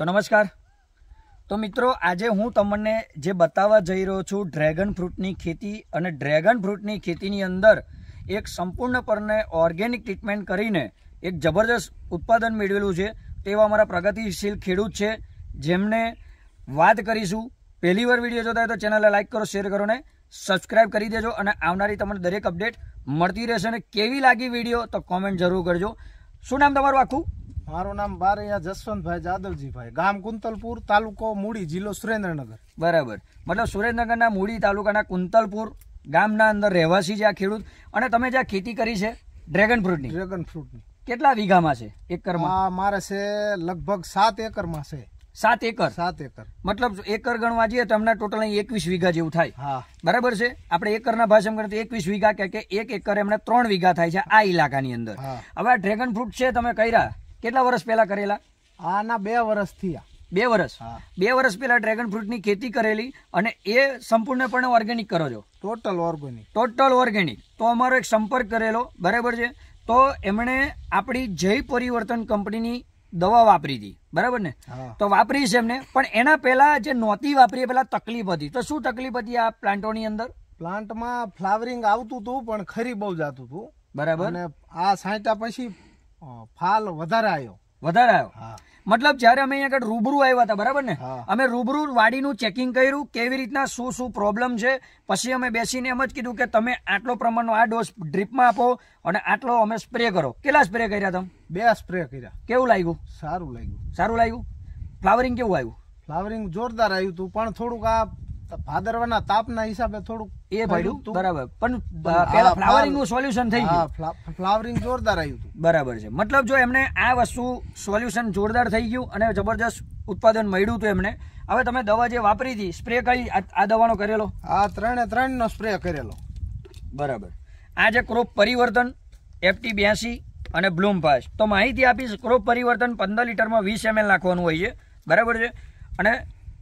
તો નમસ્કાર. તો મિત્રો, આજે હું તમને જે બતાવવા જઈ રહ્યો છું, ડ્રેગન ફ્રૂટની ખેતી અને ડ્રેગન ફ્રૂટની ખેતીની અંદર એક સંપૂર્ણપણે ઓર્ગેનિક ટ્રીટમેન્ટ કરીને એક જબરદસ્ત ઉત્પાદન મેળવેલું છે. તેવા અમારા પ્રગતિશીલ ખેડૂત છે, જેમને વાત કરીશું. પહેલી વાર વીડિયો જોતા હોય તો ચેનલને લાઈક કરો, શેર કરો ને સબસ્ક્રાઇબ કરી દેજો અને આવનારી તમને દરેક અપડેટ મળતી રહેશે. અને કેવી લાગી વીડિયો તો કોમેન્ટ જરૂર કરજો. શું નામ તમારું આખું? મારું નામ બારૈયા જસવંતભાઈ જાદવજીભાઈ. ગામ કુંતલપુર તાલુકો મૂડી જિલ્લો સુરેન્દ્રનગર. બરાબર. મતલબ સુરેન્દ્રનગરના મૂડી તાલુકાના કુંતલપુર ગામના અંદર રહેવાસી છે આ ખેડૂત. અને તમે જે આ ખેતી કરી છે ડ્રેગન ફ્રૂટની? ડ્રેગન ફ્રૂટની. કેટલા વીઘામાં છે એકરમાં? મારે છે લગભગ સાત એકરમાં છે. સાત એકર? સાત એકર. મતલબ એકર ગણવા જઈએ તો એમના ટોટલ અહીં એકવીસ વીઘા જેવું થાય. બરાબર છે? આપણે એકરના ભાષામાં કરીએ તો એકવીસ વીઘા કે કે એક એકર એમને ત્રણ વીઘા થાય છે આ ઇલાકાની અંદર. હવે આ ડ્રેગન ફ્રૂટ છે તમે કર્યા. કેટલા વર્ષ પહેલા કરેલા? આના બે વર્ષ થયા. બે વર્ષ? બે વર્ષ પહેલા ડ્રેગન ફ્રૂટની ખેતી કરેલી અને એ સંપૂર્ણપણે ઓર્ગેનિક કરો છો? ટોટલ ઓર્ગેનિક ટોટલ ઓર્ગેનિક તો અમારો એક સંપર્ક કરેલો બરાબર છે? તો એમણે આપણી જય પરિવર્તન કંપનીની દવા વાપરી હતી બરાબર ને? તો વાપરી છે એમને પણ એના પહેલા જે નહોતી વાપરી એ પહેલા તકલીફ હતી. તો શું તકલીફ હતી આ પ્લાન્ટોની અંદર? પ્લાન્ટમાં ફ્લાવરિંગ આવતું હતું પણ ખરી બહુ જાતું હતું. બરાબર. અને આ સાંટા પછી ફાલ વધારે આવ્યો વધારે આવ્યો હા. મતલબ જ્યારે અમે અહીંયા આગળ રૂબરૂ આવ્યા હતા બરાબર ને? અમે રૂબરૂ વાડીનું ચેકિંગ કર્યું કેવી રીતના શું શું પ્રોબ્લેમ છે? પછી અમે બેસીને એમ જ કીધું કે તમે આટલો પ્રમાણનો આ ડોઝ ડ્રીપમાં આપો અને આટલો અમે સ્પ્રે કરો. કેટલા સ્પ્રે કર્યા તમે? બે સ્પ્રે કર્યા. કેવું લાગ્યું? સારું લાગ્યું. સારું લાગ્યું? ફ્લાવરિંગ કેવું આવ્યું? ફ્લાવરિંગ જોરદાર આવ્યું હતું પણ થોડુંક આ ભાદરવાના તાપના હિસાબે થોડુંક એ ભાડ્યું બરાબર. પણ પેલા ફ્લાવરિંગનું સોલ્યુશન થઈ ગયું. ફ્લાવરિંગ જોરદાર આવ્યું હતું. બરાબર છે. મતલબ જો એમને આ વસ્તુ સોલ્યુશન જોરદાર થઈ ગયું અને જબરજસ્ત ઉત્પાદન મળ્યું હતું એમને હવે તમે દવા જે વાપરી હતી સ્પ્રે કઈ આ આ દવાનો કરેલો? આ ત્રણે ત્રણ નો સ્પ્રે કરેલો. બરાબર. આ જે ક્રોપ પરિવર્તન એફટી બ્યાસી અને બ્લૂમ પાસ તો માહિતી આપીશ ક્રોપ પરિવર્તન પંદર લીટરમાં વીસ એમએલ નાખવાનું હોય છે. બરાબર છે? અને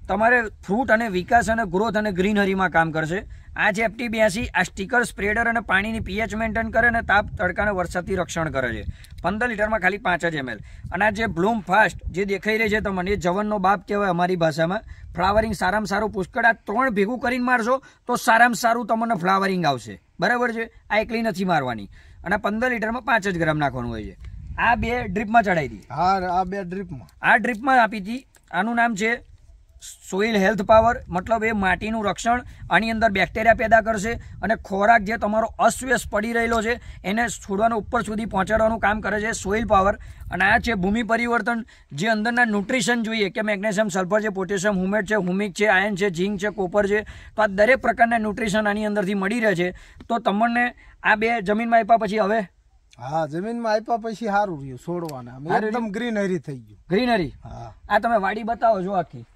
તમારે ફ્રૂટ અને વિકાસ અને ગ્રોથ અને ગ્રીનરીમાં કામ કરશે. આ જે એફટી બ્યાસી આ સ્ટીકર સ્પ્રેડર અને પાણીની પીએચ મેન્ટેન કરે અને તાપ તડકાને વરસાદથી રક્ષણ કરે છે. પંદર લીટરમાં ખાલી પાંચ જ એમએલ અને આ જે બ્લૂમ ફાસ્ટ જે દેખાઈ રહી છે તમને એ જવનનો બાપ કહેવાય અમારી ભાષામાં. ફ્લાવરિંગ સારામાં સારું પુષ્કળ આ ત્રણ ભેગું કરીને મારશો તો સારામાં સારું તમને ફ્લાવરિંગ આવશે. બરાબર છે? આ એકલી નથી મારવાની. અને પંદર લીટરમાં પાંચ જ ગ્રામ નાખવાનું હોય છે. આ બે ડ્રીપમાં ચડાવી હતી હા આ બે ડ્રીપમાં આ ડ્રીપમાં આપી હતી. આનું નામ છે સોઇલ હેલ્થ પાવર મતલબ એ માટીનું રક્ષણ આની અંદર બેક્ટેરિયા પેદા કરશે અને ખોરાક જે તમારો અસ્વ્યસ્ત પડી રહેલો છે એને છોડવાનો ઉપર સુધી પહોંચાડવાનું કામ કરે છે સોઇલ પાવર. અને આ છે ભૂમિ પરિવર્તન જે અંદરના ન્યુટ્રિશન જોઈએ કે મેગ્નેશિયમ સલ્ફર છે પોટેશિયમ હુમેટ છે હુમિક છે આયન છે ઝીંક છે કોપર છે તો આ દરેક પ્રકારના ન્યુટ્રિશન આની અંદરથી મળી રહે છે. તો તમને આ બે જમીનમાં આપ્યા પછી હવે? હા જમીનમાં આપ્યા પછી સારું રહ્યું છોડવાના. એકદમ ગ્રીનરી થઈ ગયું. ગ્રીનરી હા. આ તમે વાડી બતાવો છો આખી.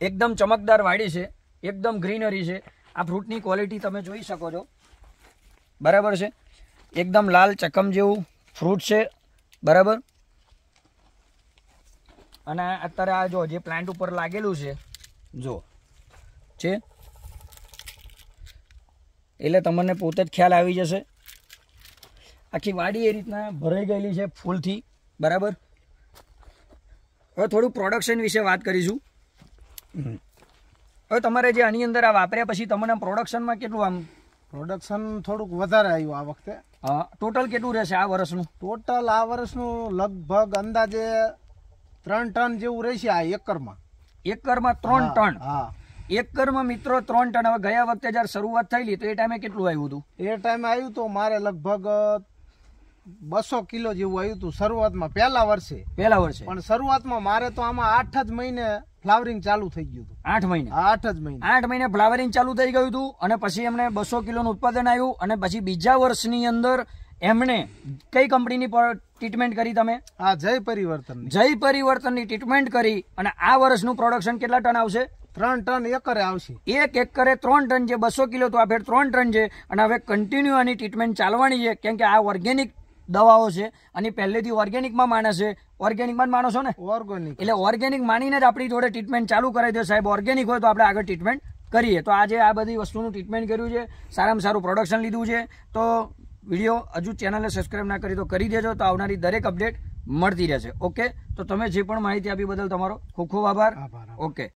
એકદમ ચમકદાર વાડી છે, એકદમ ગ્રીનરી છે. આ ફ્રૂટની ક્વોલિટી તમે જોઈ શકો છો. બરાબર છે? એકદમ લાલ ચકમ જેવું ફ્રૂટ છે. બરાબર? અને અત્યારે આ જો, જે પ્લાન્ટ ઉપર લાગેલું છે, જો, છે? એટલે તમને પોતે જ ખ્યાલ આવી જશે. આખી વાડી એ રીતના ભરાઈ ગયેલી છે ફૂલથી. બરાબર? હવે થોડું પ્રોડક્શન વિશે વાત કરીશું. હવે તમારે જે આની અંદર આ વાપર્યા પછી તમને પ્રોડક્શનમાં કેટલું આમ? પ્રોડક્શન થોડુંક વધારે આવ્યું આ વખતે. ટોટલ કેટલું રહેશે આ વર્ષનું? ટોટલ આ વર્ષનું લગભગ અંદાજે ત્રણ ટન જેવું રહેશે આ એકરમાં. એકરમાં ત્રણ હા, ટન? હા. એકરમાં મિત્રો ત્રણ ટન. હવે ગયા વખતે જ્યારે શરૂઆત થયેલી તો એ ટાઈમે કેટલું આવ્યું હતું? એ ટાઈમે આવ્યું તો મારે લગભગ બસો કિલો જેવું આવ્યું હતું શરૂઆતમાં પહેલા વર્ષે. પહેલા વર્ષે. પણ શરૂઆતમાં મારે તો આમાં આઠ જ મહિને ફ્લાવરિંગ ચાલુ થઈ ગયું હતું. આઠ મહિને. આઠ જ મહિને. આઠ મહિને ફ્લાવરિંગ ચાલુ થઈ ગયું હતું અને પછી એમને બસો કિલોનું ઉત્પાદન આવ્યું અને પછી બીજા વર્ષની અંદર એમણે કઈ કંપનીની ટ્રીટમેન્ટ કરી તમે? આ જય પરિવર્તન જય પરિવર્તનની ટ્રીટમેન્ટ કરી અને આ વર્ષનું પ્રોડક્શન કેટલા ટન આવશે? ત્રણ ટન એકરે આવશે. એક એકરે ત્રણ ટન છે બસો કિલો તો આ ફેર ત્રણ ટન છે અને હવે કન્ટિન્યુ આની ટ્રીટમેન્ટ ચાલવાની છે કેમ કે આ ઓર્ગેનિક દવાઓ છે અને પહેલેથી ઓર્ગેનિકમાં માને છે. ઓર્ગેનિકમાં જ માણો છો ને? ઓર્ગેનિક એટલે ઓર્ગેનિક માનીને જ આપણી જોડે ટ્રીટમેન્ટ ચાલુ કરાવી દે સાહેબ. ઓર્ગેનિક હોય તો આપણે આગળ ટ્રીટમેન્ટ કરીએ. તો આજે આ બધી વસ્તુનું ટ્રીટમેન્ટ કર્યું છે. સારામાં સારું પ્રોડક્શન લીધું છે. તો વીડિયો હજુ ચેનલને સબસ્ક્રાઈબ ના કરી તો કરી દેજો. તો આવનારી દરેક અપડેટ મળતી રહેશે. ઓકે તો તમે જે પણ માહિતી આપી બદલ તમારો ખૂબ ખૂબ આભાર. આભાર ઓકે